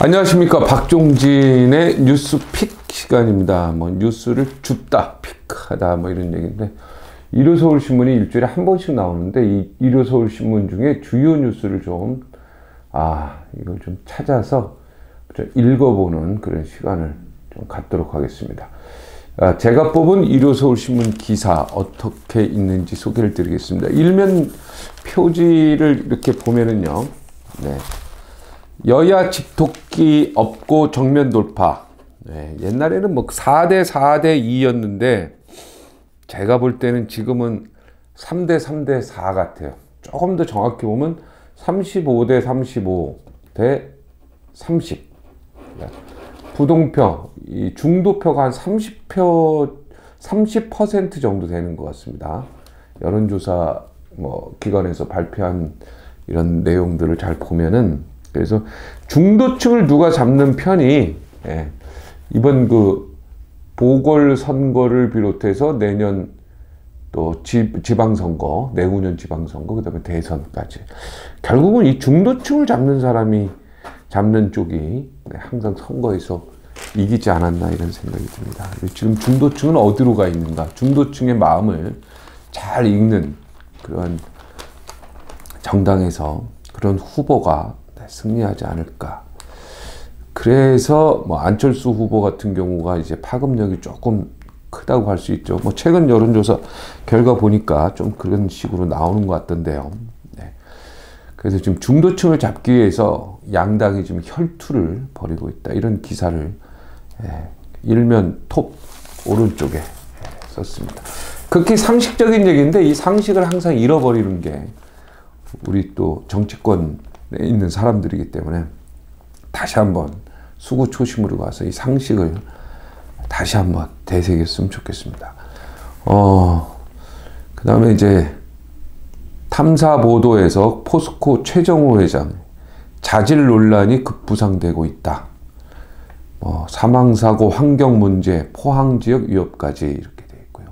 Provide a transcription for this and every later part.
안녕하십니까 박종진의 뉴스픽 시간입니다. 뭐 뉴스를 줍다 픽하다 뭐 이런 얘기인데 일요서울신문이 일주일에 한 번씩 나오는데 이 일요서울신문 중에 주요 뉴스를 좀 아 이걸 좀 찾아서 좀 읽어보는 그런 시간을 좀 갖도록 하겠습니다. 아, 제가 뽑은 일요서울신문 기사 어떻게 있는지 소개를 드리겠습니다. 일면 표지를 이렇게 보면은요. 네. 여야 집토끼 업고 정면 돌파. 네, 옛날에는 뭐 4대 4대 2였는데 제가 볼 때는 지금은 3대 3대 4 같아요. 조금 더 정확히 보면 35대 35 대 30. 부동표, 이 중도표가 한 30표, 30% 정도 되는 것 같습니다. 여론조사 뭐 기관에서 발표한 이런 내용들을 잘 보면은 그래서 중도층을 누가 잡는 편이 예, 이번 그 보궐선거를 비롯해서 내년 또 지, 지방선거, 내후년 지방선거, 그 다음에 대선까지. 결국은 이 중도층을 잡는 사람이 잡는 쪽이 네, 항상 선거에서 이기지 않았나 이런 생각이 듭니다. 지금 중도층은 어디로 가 있는가? 중도층의 마음을 잘 읽는 그런 정당에서 그런 후보가 승리하지 않을까. 그래서 뭐 안철수 후보 같은 경우가 이제 파급력이 조금 크다고 할 수 있죠. 뭐 최근 여론조사 결과 보니까 좀 그런 식으로 나오는 것 같던데요. 네. 그래서 지금 중도층을 잡기 위해서 양당이 지금 혈투를 벌이고 있다. 이런 기사를 예, 일면 톱 오른쪽에 예, 썼습니다. 극히 상식적인 얘기인데 이 상식을 항상 잃어버리는 게 우리 또 정치권에 있는 사람들이기 때문에 다시 한번 수구 초심으로 가서 이 상식을 다시 한번 되새겼으면 좋겠습니다. 어, 그 다음에 이제 탐사 보도에서 포스코 최정호 회장 자질 논란이 급부상되고 있다. 뭐 사망사고, 환경 문제, 포항 지역 위협까지 이렇게 되어 있고요.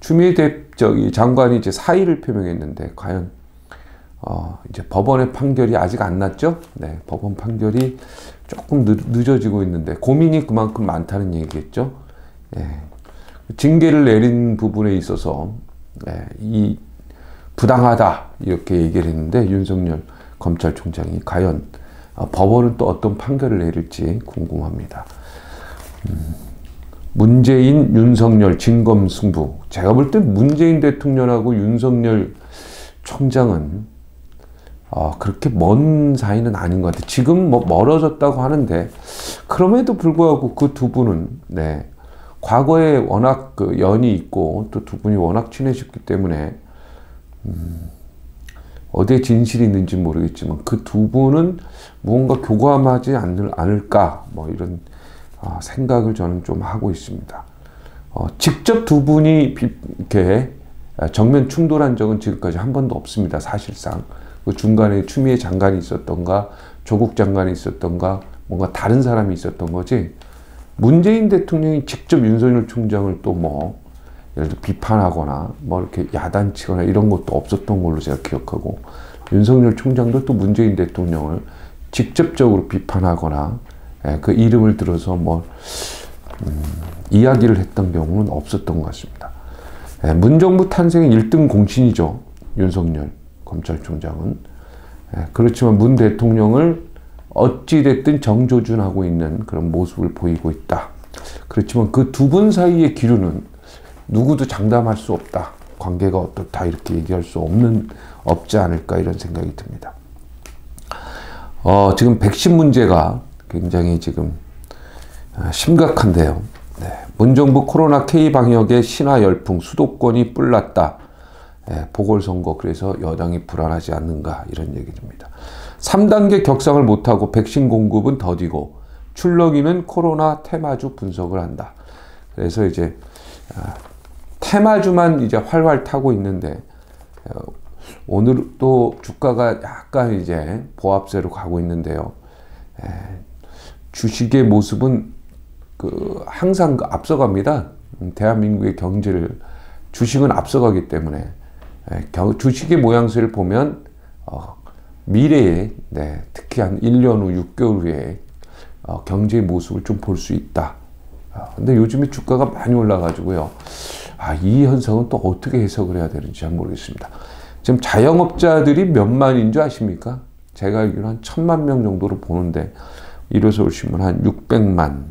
추미애 대 저기 장관이 이제 사의를 표명했는데 과연 어 이제 법원의 판결이 아직 안 났죠? 네, 법원 판결이 조금 늦, 어지고 있는데 고민이 그만큼 많다는 얘기겠죠. 네. 징계를 내린 부분에 있어서 네, 이 부당하다 이렇게 얘기를 했는데 윤석열 검찰총장이 과연 어, 법원은 또 어떤 판결을 내릴지 궁금합니다. 음, 문재인, 윤석열 진검승부. 제가 볼 때 문재인 대통령하고 윤석열 총장은 어, 그렇게 먼 사이는 아닌 것 같아요. 지금 뭐 멀어졌다고 하는데 그럼에도 불구하고 그 두 분은 네 과거에 워낙 그 연이 있고 또 두 분이 워낙 친해졌기 때문에 음, 어디에 진실이 있는지 모르겠지만 그 두 분은 무언가 교감하지 않을, 않을까 뭐 이런 어, 생각을 저는 좀 하고 있습니다. 어, 직접 두 분이 이렇게 정면 충돌한 적은 지금까지 한 번도 없습니다. 사실상. 그 중간에 추미애 장관이 있었던가 조국 장관이 있었던가 뭔가 다른 사람이 있었던 거지 문재인 대통령이 직접 윤석열 총장을 또 뭐 예를 들어 비판하거나 뭐 이렇게 야단치거나 이런 것도 없었던 걸로 제가 기억하고 윤석열 총장도 또 문재인 대통령을 직접적으로 비판하거나 예, 그 이름을 들어서 뭐 음, 이야기를 했던 경우는 없었던 것 같습니다. 예, 문정부 탄생의 1등 공신이죠. 윤석열. 검찰총장은 예, 그렇지만 문 대통령을 어찌됐든 정조준하고 있는 그런 모습을 보이고 있다. 그렇지만 그 두 분 사이의 기류는 누구도 장담할 수 없다. 관계가 어떻다 이렇게 얘기할 수 없는 없지 않을까 이런 생각이 듭니다. 어, 지금 백신 문제가 굉장히 지금 아, 심각한데요. 네. 문정부 코로나 K 방역의 신화 열풍 수도권이 뿔났다. 예, 보궐선거 그래서 여당이 불안하지 않는가 이런 얘기입니다. 3단계 격상을 못하고 백신 공급은 더디고 출렁이는 코로나 테마주 분석을 한다. 그래서 이제 아, 테마주만 이제 활활 타고 있는데 어, 오늘 또 주가가 약간 이제 보합세로 가고 있는데요. 예, 주식의 모습은 그 항상 앞서갑니다. 음, 대한민국의 경제를 주식은 앞서가기 때문에 예, 주식의 모양새를 보면 어, 미래에 네, 특히 한 1년 후, 6개월 후에 어, 경제의 모습을 좀 볼 수 있다. 아, 근데 요즘에 주가가 많이 올라가지고요. 아, 이 현상은 또 어떻게 해석을 해야 되는지 잘 모르겠습니다. 지금 자영업자들이 몇만인 줄 아십니까? 제가 알기로 한 천만 명 정도로 보는데 일요서울신문 한 600만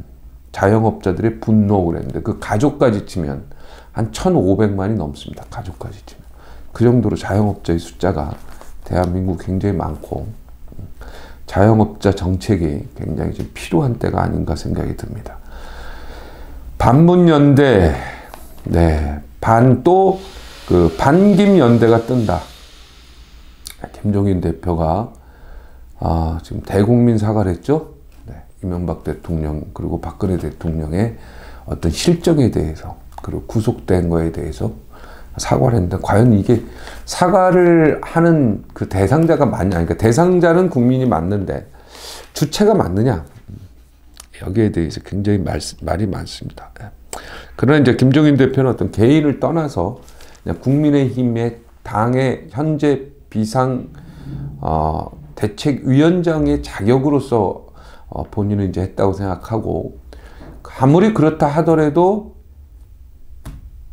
자영업자들의 분노 그랬는데 그 가족까지 치면 한 1,500만이 넘습니다. 가족까지 치면. 그 정도로 자영업자의 숫자가 대한민국 굉장히 많고 자영업자 정책이 굉장히 좀 필요한 때가 아닌가 생각이 듭니다. 반문연대, 네, 반 또 그 반김연대가 뜬다. 김종인 대표가 아, 지금 대국민 사과를 했죠. 네, 이명박 대통령 그리고 박근혜 대통령의 어떤 실정에 대해서 그리고 구속된 거에 대해서 사과를 했는데 과연 이게 사과를 하는 그 대상자가 맞냐? 그러니까 대상자는 국민이 맞는데 주체가 맞느냐? 여기에 대해서 굉장히 말, 말이 많습니다. 예. 그러나 이제 김종인 대표는 어떤 개인을 떠나서 국민의힘의 당의 현재 비상 어, 대책위원장의 자격으로서 어, 본인은 이제 했다고 생각하고 아무리 그렇다 하더라도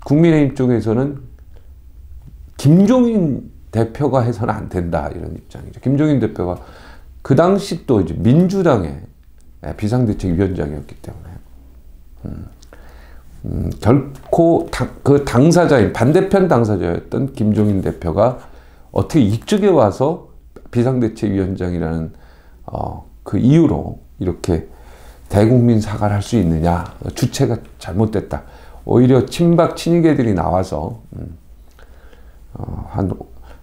국민의힘 쪽에서는 김종인 대표가 해서는 안 된다 이런 입장이죠. 김종인 대표가 그 당시 또 이제 민주당의 비상대책위원장이었기 때문에. 음, 음, 결코 당, 그 당사자인 반대편 당사자였던 김종인 대표가 어떻게 이쪽에 와서 비상대책위원장이라는 어, 그 이유로 이렇게 대국민 사과를 할 수 있느냐 주체가 잘못됐다. 오히려 친박 친이계들이 나와서 음, 어, 한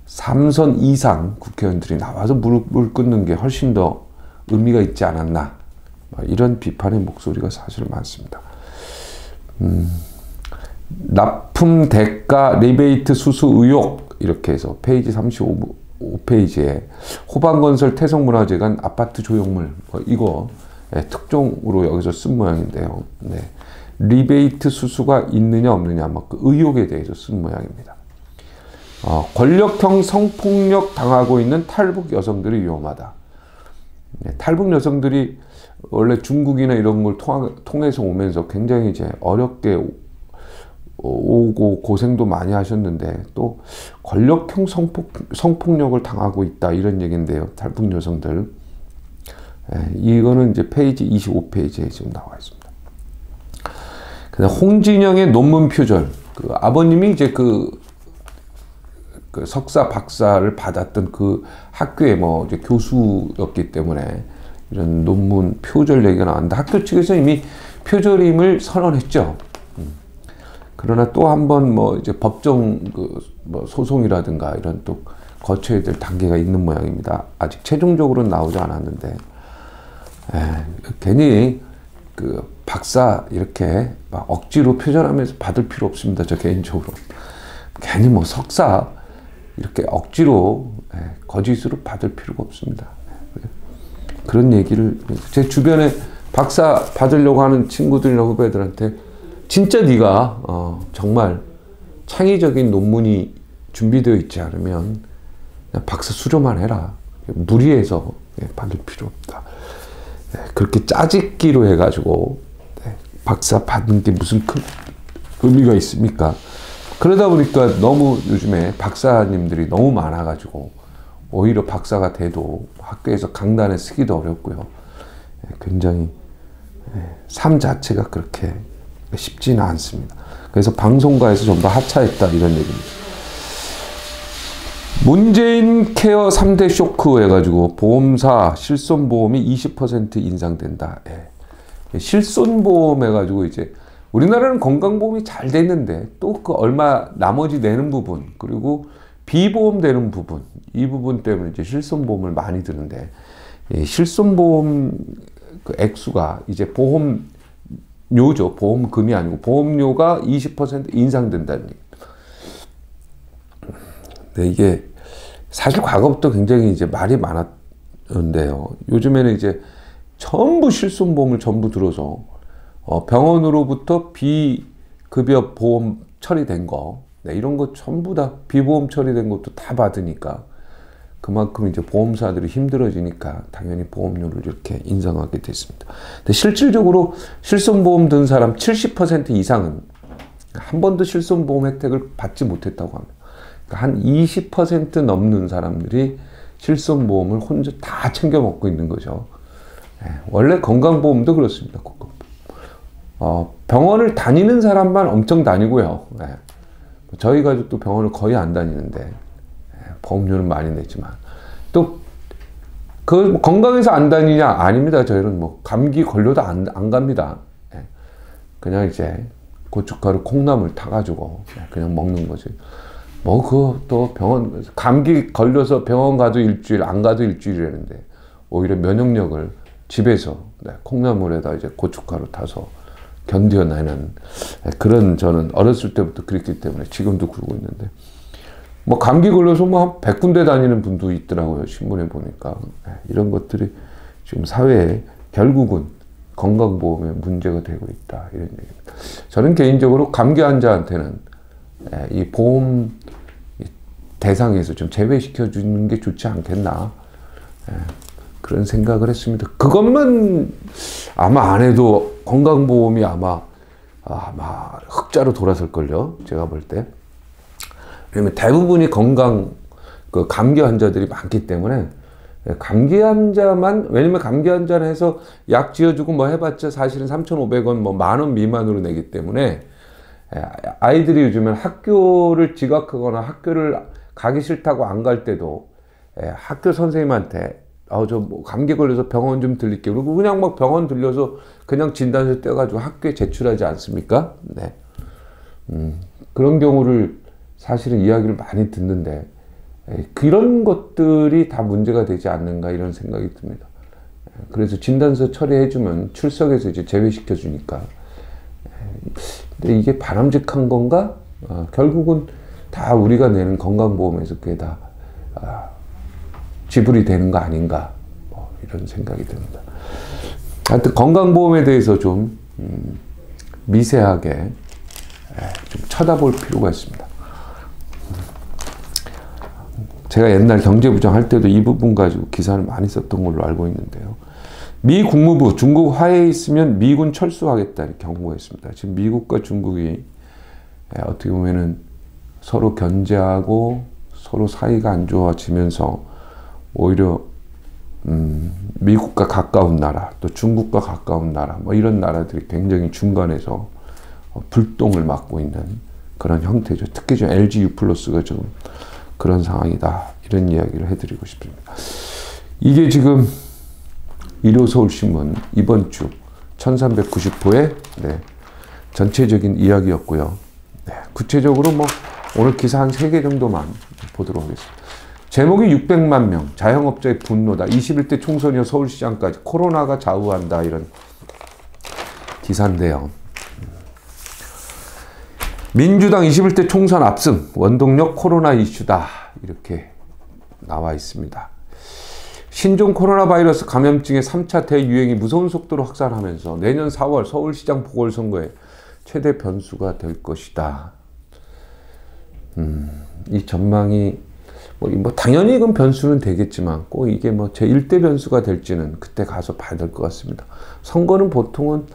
3선 이상 국회의원들이 나와서 무릎을 꿇는 게 훨씬 더 의미가 있지 않았나 이런 비판의 목소리가 사실 많습니다. 음, 납품 대가 리베이트 수수 의혹 이렇게 해서 페이지 35페이지에 호반건설 태성문화재관 아파트 조형물 뭐 이거 네, 특종으로 여기서 쓴 모양인데요. 네. 리베이트 수수가 있느냐 없느냐 뭐그 의혹에 대해서 쓴 모양입니다. 어, 권력형 성폭력 당하고 있는 탈북 여성들이 위험하다. 네, 탈북 여성들이 원래 중국이나 이런 걸 통해서 오면서 굉장히 이제 어렵게 오고 고생도 많이 하셨는데 또 권력형 성폭, 성폭력을 당하고 있다 이런 얘기인데요. 탈북 여성들. 예, 이거는 이제 페이지 25페이지에 지금 나와 있습니다. 홍진영의 논문 표절. 그 아버님이 이제 그, 그 석사 박사를 받았던 그 학교의 뭐 교수였기 때문에 이런 논문 표절 얘기가 나왔는데 학교 측에서 이미 표절임을 선언했죠. 음. 그러나 또 한 번 뭐 이제 법정 그 뭐 소송이라든가 이런 또 거쳐야 될 단계가 있는 모양입니다. 아직 최종적으로는 나오지 않았는데 에, 괜히 그 박사 이렇게 막 억지로 표절하면서 받을 필요 없습니다. 저 개인적으로 괜히 뭐 석사 이렇게 억지로 에, 거짓으로 받을 필요가 없습니다. 그런 얘기를 제 주변에 박사 받으려고 하는 친구들이나 후배들한테 진짜 네가 어, 정말 창의적인 논문이 준비되어 있지 않으면 박사 수료만 해라. 무리해서 예, 받을 필요 없다. 네, 그렇게 짜집기로 해가지고 네, 박사 받는 게 무슨 큰 의미가 있습니까? 그러다 보니까 너무 요즘에 박사님들이 너무 많아가지고 오히려 박사가 돼도 학교에서 강단에 쓰기도 어렵고요. 예, 굉장히 예, 삶 자체가 그렇게 쉽지는 않습니다. 그래서 방송가에서 좀더 하차했다 이런 얘기입니다. 문재인 케어 3대 쇼크 해가지고 보험사 실손보험이 20% 인상된다. 예. 실손보험 해가지고 이제 우리나라는 건강보험이 잘 됐는데 또 그 얼마 나머지 내는 부분 그리고 비보험 되는 부분 이 부분 때문에 이제 실손보험을 많이 드는데 실손보험 그 액수가 이제 보험료죠 보험금이 아니고 보험료가 20% 인상된다는 얘기. 네, 이게 사실 과거부터 굉장히 이제 말이 많았는데요. 요즘에는 이제 전부 실손보험을 전부 들어서 어, 병원으로부터 비급여 보험 처리된 거 네, 이런 거 전부 다 비보험 처리된 것도 다 받으니까 그만큼 이제 보험사들이 힘들어지니까 당연히 보험료를 이렇게 인상하게 됐습니다. 근데 실질적으로 실손보험 든 사람 70% 이상은 한 번도 실손보험 혜택을 받지 못했다고 합니다. 그러니까 한20% 넘는 사람들이 실손보험을 혼자 다 챙겨 먹고 있는 거죠. 예, 원래 건강보험도 그렇습니다. 어, 병원을 다니는 사람만 엄청 다니고요. 예, 저희 가족도 병원을 거의 안 다니는데 예, 보험료는 많이 내지만 또 그 건강해서 안 다니냐 아닙니다. 저희는 뭐 감기 걸려도 안, 안 갑니다. 예, 그냥 이제 고춧가루 콩나물 타가지고 그냥 먹는 거지. 뭐 그 또 병원 감기 걸려서 병원 가도 일주일 안 가도 일주일이라는데 오히려 면역력을 집에서 네, 콩나물에다 이제 고춧가루 타서 견뎌내는 그런 저는 어렸을 때부터 그랬기 때문에 지금도 그러고 있는데 뭐 감기 걸려서 뭐 한 100군데 다니는 분도 있더라고요 신문에 보니까 네, 이런 것들이 지금 사회에 결국은 건강보험에 문제가 되고 있다 이런 얘기입니다. 저는 개인적으로 감기 환자한테는 예, 이 보험 대상에서 좀 제외시켜 주는 게 좋지 않겠나 예, 그런 생각을 했습니다. 그것만 아마 안 해도 건강보험이 아마 아마 흑자로 돌아설 걸요. 제가 볼 때. 왜냐면 대부분이 건강 그 감기 환자들이 많기 때문에 예, 감기 환자만 왜냐면 감기 환자는 해서 약 지어주고 뭐 해봤자 사실은 3,500원 뭐 만 원 미만으로 내기 때문에 예, 아이들이 요즘엔 학교를 지각하거나 학교를 가기 싫다고 안 갈 때도 예, 학교 선생님한테 아저뭐 감기 걸려서 병원 좀 들릴게요. 그리고 그냥 막 병원 들려서 그냥 진단서 떼가지고 학교에 제출하지 않습니까? 네. 음, 그런 경우를 사실은 이야기를 많이 듣는데 그런 것들이 다 문제가 되지 않는가 이런 생각이 듭니다. 그래서 진단서 처리해주면 출석에서 이제 제외시켜 주니까. 근데 이게 바람직한 건가? 어, 결국은 다 우리가 내는 건강보험에서 그게 다 어, 지불이 되는 거 아닌가? 뭐 이런 생각이 듭니다. 하여튼 건강보험에 대해서 좀 음, 미세하게 좀 쳐다볼 필요가 있습니다. 제가 옛날 경제부장 할 때도 이 부분 가지고 기사를 많이 썼던 걸로 알고 있는데요. 미 국무부 중국 화해에 있으면 미군 철수하겠다 이렇게 경고했습니다. 지금 미국과 중국이 어떻게 보면은 서로 견제하고 서로 사이가 안 좋아지면서 오히려 음, 미국과 가까운 나라 또 중국과 가까운 나라 뭐 이런 나라들이 굉장히 중간에서 불똥을 맞고 있는 그런 형태죠. 특히 좀 LG U 플러스가 좀 그런 상황이다. 이런 이야기를 해드리고 싶습니다. 이게 지금 일요서울신문 이번 주 1390호의 네, 전체적인 이야기였고요. 네, 구체적으로 뭐 오늘 기사 한 3개 정도만 보도록 하겠습니다. 제목이 600만 명, 자영업자의 분노다. 21대 총선 이후 서울시장까지 코로나가 좌우한다. 이런 기사인데요. 민주당 21대 총선 압승, 원동력 코로나 이슈다. 이렇게 나와 있습니다. 신종 코로나 바이러스 감염증의 3차 대유행이 무서운 속도로 확산하면서 내년 4월 서울시장 보궐선거에 최대 변수가 될 것이다. 음, 이 전망이 뭐, 뭐, 당연히 이건 변수는 되겠지만 꼭 이게 뭐 제 1대 변수가 될지는 그때 가서 봐야 될 것 같습니다. 선거는 보통은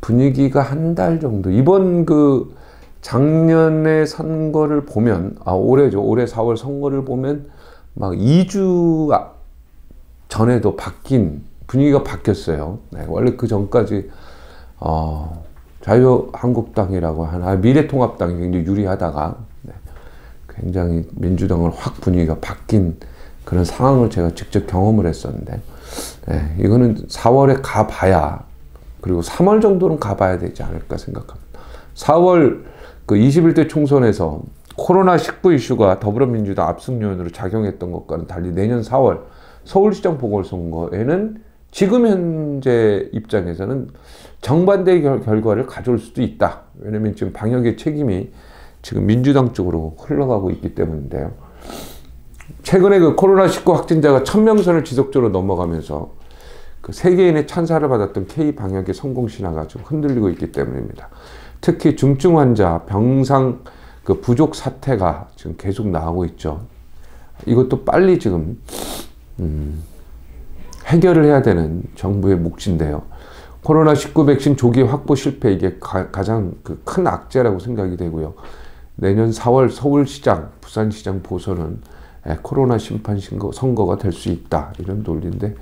분위기가 한 달 정도 이번 그 작년의 선거를 보면 아 올해죠 올해 4월 선거를 보면 막 2주 아, 전에도 바뀐 분위기가 바뀌었어요. 네, 원래 그 전까지 어, 자유한국당이라고 하는 아, 미래통합당이 굉장히 유리하다가 네, 굉장히 민주당을 확 분위기가 바뀐 그런 상황을 제가 직접 경험을 했었는데 네, 이거는 4월에 가봐야 그리고 3월 정도는 가봐야 되지 않을까 생각합니다. 4월 그 21대 총선에서 코로나19 이슈가 더불어민주당 압승 요인으로 작용했던 것과는 달리 내년 4월 서울시장 보궐선거에는 지금 현재 입장에서는 정반대의 결, 결과를 가져올 수도 있다. 왜냐면 지금 방역의 책임이 지금 민주당 쪽으로 흘러가고 있기 때문인데요. 최근에 그 코로나19 확진자가 1000명선을 지속적으로 넘어가면서 그 세계인의 찬사를 받았던 K 방역의 성공 신화가 좀 흔들리고 있기 때문입니다. 특히 중증 환자 병상 그 부족 사태가 지금 계속 나오고 있죠. 이것도 빨리 지금 음, 해결을 해야 되는 정부의 몫인데요. 코로나19 백신 조기 확보 실패 이게 가, 장그 악재라고 생각이 되고요. 내년 4월 서울시장, 부산시장 보선은 예, 코로나 심판 선거가 될 수 있다 이런 논리인데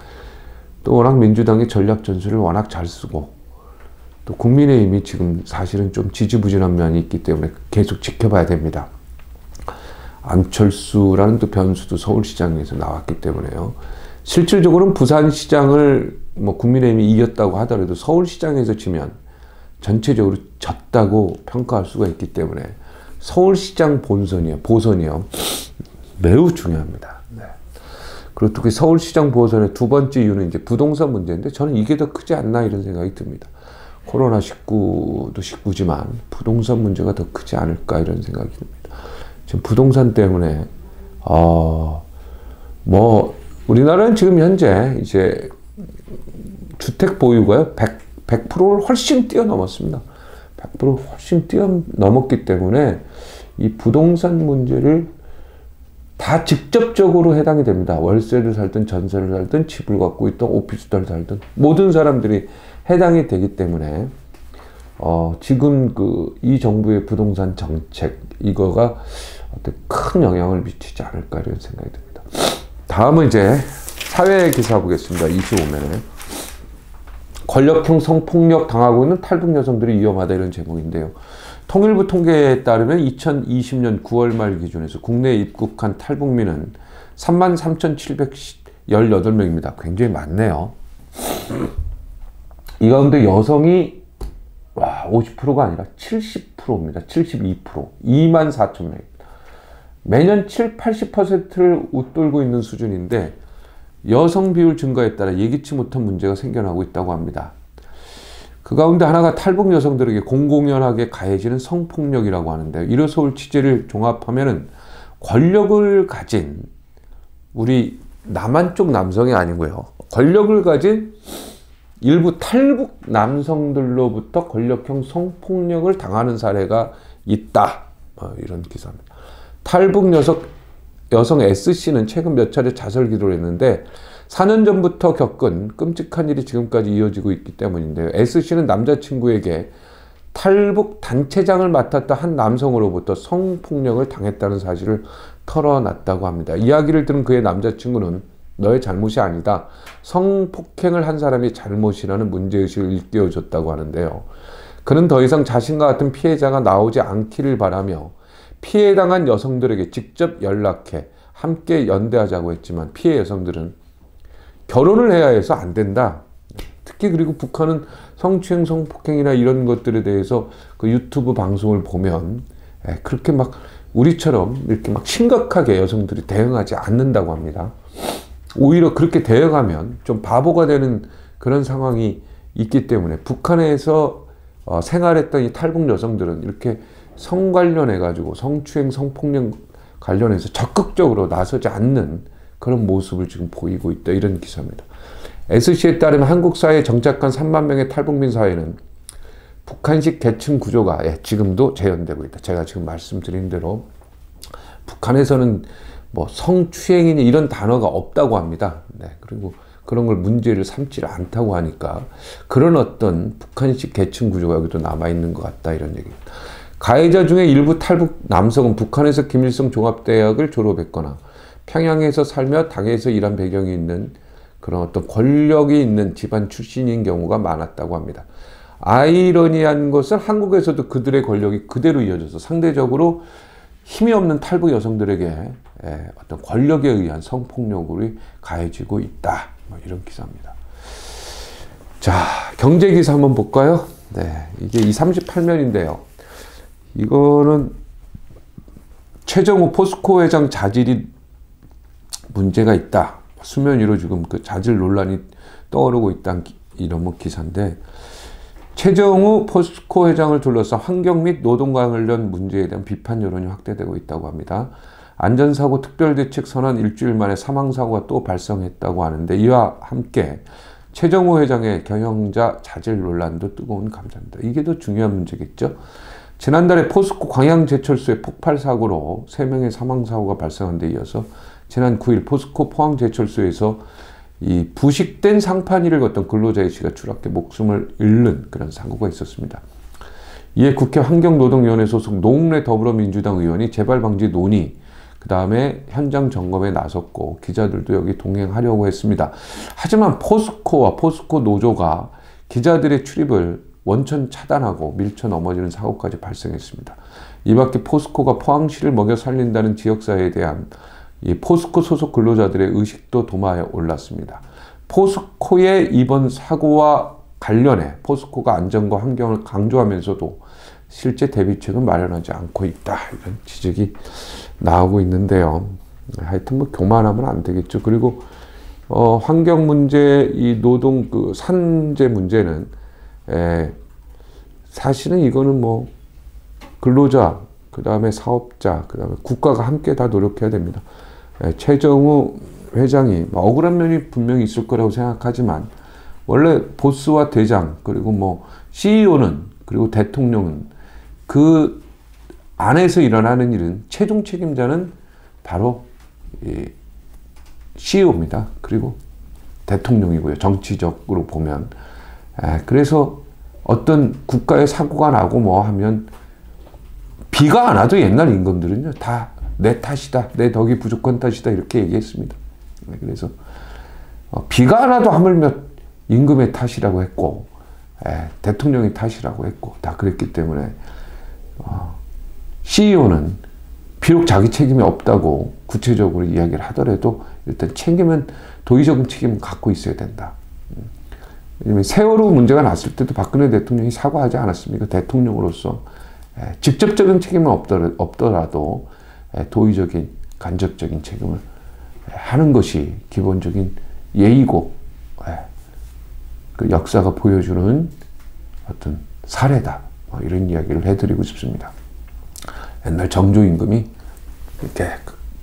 또 워낙 민주당이 전략 전술을 워낙 잘 쓰고 또 국민의힘이 지금 사실은 좀 지지부진한 면이 있기 때문에 계속 지켜봐야 됩니다. 안철수라는 또 변수도 서울시장에서 나왔기 때문에요. 실질적으로는 부산시장을 뭐 국민의힘이 이겼다고 하더라도 서울시장에서 지면 전체적으로 졌다고 평가할 수가 있기 때문에 서울시장 본선이요, 보선이요. 매우 중요합니다. 네. 그리고 특히 서울시장 보선의 두 번째 이유는 이제 부동산 문제인데 저는 이게 더 크지 않나 이런 생각이 듭니다. 코로나19도 19지만 부동산 문제가 더 크지 않을까 이런 생각이 듭니다. 지금 부동산 때문에 어, 뭐 우리나라는 지금 현재 이제 주택 보유가요 100, 100%를 훨씬 뛰어넘었습니다. 100% 훨씬 뛰어넘었기 때문에 이 부동산 문제를 다 직접적으로 해당이 됩니다. 월세를 살든 전세를 살든 집을 갖고 있던 오피스텔을 살든 모든 사람들이 해당이 되기 때문에 어, 지금 그 이 정부의 부동산 정책 이거가 어떤 큰 영향을 미치지 않을까 이런 생각이 듭니다. 다음은 이제 사회 기사 보겠습니다. 25면에 권력형 성폭력 당하고 있는 탈북 여성들이 위험하다 이런 제목인데요. 통일부 통계에 따르면 2020년 9월 말 기준에서 국내에 입국한 탈북민은 33,718명입니다. 굉장히 많네요. 이 가운데 여성이 와, 50%가 아니라 70%입니다. 72%. 2만 4천 명. 매년 7, 80%를 웃돌고 있는 수준인데 여성 비율 증가에 따라 예기치 못한 문제가 생겨나고 있다고 합니다. 그 가운데 하나가 탈북 여성들에게 공공연하게 가해지는 성폭력이라고 하는데요. 이로서울 취재를 종합하면은 권력을 가진 우리 남한 쪽 남성이 아니고요. 권력을 가진 일부 탈북 남성들로부터 권력형 성폭력을 당하는 사례가 있다. 어, 이런 기사입니다. 탈북 여성, 여성 S씨는 최근 몇 차례 자살 기도를 했는데 4년 전부터 겪은 끔찍한 일이 지금까지 이어지고 있기 때문인데요. S씨는 남자친구에게 탈북 단체장을 맡았던 한 남성으로부터 성폭력을 당했다는 사실을 털어놨다고 합니다. 이야기를 들은 그의 남자친구는 너의 잘못이 아니다. 성폭행을 한 사람이 잘못이라는 문제의식을 일깨워줬다고 하는데요. 그는 더 이상 자신과 같은 피해자가 나오지 않기를 바라며 피해 당한 여성들에게 직접 연락해 함께 연대하자고 했지만 피해 여성들은 결혼을 해야 해서 안 된다. 특히 그리고 북한은 성추행, 성폭행이나 이런 것들에 대해서 그 유튜브 방송을 보면 예, 그렇게 막 우리처럼 이렇게 막 심각하게 여성들이 대응하지 않는다고 합니다. 오히려 그렇게 대응하면 좀 바보가 되는 그런 상황이 있기 때문에 북한에서 어, 생활했던 이 탈북 여성들은 이렇게 성 관련해 가지고 성추행, 성폭력 관련해서 적극적으로 나서지 않는 그런 모습을 지금 보이고 있다 이런 기사입니다. SC에 따르면 한국 사회 정착한 3만 명의 탈북민 사회는 북한식 계층 구조가 예, 지금도 재현되고 있다. 제가 지금 말씀드린 대로 북한에서는 뭐 성추행이니 이런 단어가 없다고 합니다. 네, 그리고 그런 걸 문제를 삼지 않다고 하니까 그런 어떤 북한식 계층 구조가 여기도 남아 있는 것 같다 이런 얘기입니다. 가해자 중에 일부 탈북 남성은 북한에서 김일성 종합대학을 졸업했거나 평양에서 살며 당에서 일한 배경이 있는 그런 어떤 권력이 있는 집안 출신인 경우가 많았다고 합니다. 아이러니한 것은 한국에서도 그들의 권력이 그대로 이어져서 상대적으로 힘이 없는 탈북 여성들에게 예, 어떤 권력에 의한 성폭력이 가해지고 있다. 뭐 이런 기사입니다. 자, 경제 기사 한번 볼까요? 네, 이게 이 38면인데요. 이거는 최정우 포스코 회장 자질이 문제가 있다. 수면 위로 지금 그 자질 논란이 떠오르고 있다는 이런 뭐 기사인데 최정우 포스코 회장을 둘러싸 환경 및 노동 관련 문제에 대한 비판 여론이 확대되고 있다고 합니다. 안전사고 특별대책 선언 일주일 만에 사망사고가 또 발생했다고 하는데 이와 함께 최정호 회장의 경영자 자질 논란도 뜨거운 감자입니다. 이게 더 중요한 문제겠죠. 지난달에 포스코 광양제철소의 폭발 사고로 3명의 사망 사고가 발생한 데 이어서 지난 9일 포스코 포항제철소에서 이 부식된 상판 위를 걷던 근로자 A씨가 추락해 목숨을 잃는 그런 사고가 있었습니다. 이에 국회 환경노동위원회 소속 노웅래 더불어민주당 의원이 재발 방지 논의 그 다음에 현장 점검에 나섰고 기자들도 여기 동행하려고 했습니다. 하지만 포스코와 포스코 노조가 기자들의 출입을 원천 차단하고 밀쳐 넘어지는 사고까지 발생했습니다. 이 밖에 포스코가 포항시를 먹여 살린다는 지역사회에 대한 이 포스코 소속 근로자들의 의식도 도마에 올랐습니다. 포스코의 이번 사고와 관련해 포스코가 안전과 환경을 강조하면서도 실제 대비책은 마련하지 않고 있다. 이런 지적이 나오고 있는데요. 하여튼 뭐 교만하면 안 되겠죠. 그리고 어, 환경 문제, 이 노동 그 산재 문제는 에, 사실은 이거는 뭐 근로자, 그 다음에 사업자, 그 다음에 국가가 함께 다 노력해야 됩니다. 에, 최정우 회장이 뭐 억울한 면이 분명히 있을 거라고 생각하지만 원래 보스와 대장 그리고 뭐 CEO는 그리고 대통령은 그 안에서 일어나는 일은 최종 책임자는 바로 CEO입니다. 그리고 대통령이고요. 정치적으로 보면. 그래서 어떤 국가의 사고가 나고 뭐 하면 비가 안 와도 옛날 임금들은요. 다 내 탓이다. 내 덕이 부족한 탓이다. 이렇게 얘기했습니다. 그래서 어, 비가 안 와도 하물며 임금의 탓이라고 했고 대통령의 탓이라고 했고 다 그랬기 때문에 어, CEO는 비록 자기 책임이 없다고 구체적으로 이야기를 하더라도 일단 책임은 도의적인 책임을 갖고 있어야 된다. 세월호 문제가 났을 때도 박근혜 대통령이 사과하지 않았습니까? 대통령으로서 직접적인 책임은 없더라도 도의적인 간접적인 책임을 하는 것이 기본적인 예의고 그 역사가 보여주는 어떤 사례다. 뭐 이런 이야기를 해드리고 싶습니다. 옛날 정조 임금이 이렇게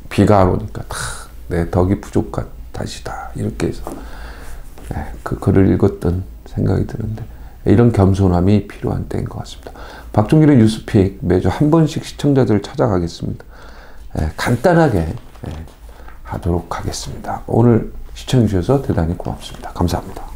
비가 안 오니까 다 내 덕이 부족한 탓이다 이렇게 해서 네, 그 글을 읽었던 생각이 드는데 이런 겸손함이 필요한 때인 것 같습니다. 박종길의 뉴스픽 매주 한 번씩 시청자들을 찾아가겠습니다. 네, 간단하게 네, 하도록 하겠습니다. 오늘 시청해주셔서 대단히 고맙습니다. 감사합니다.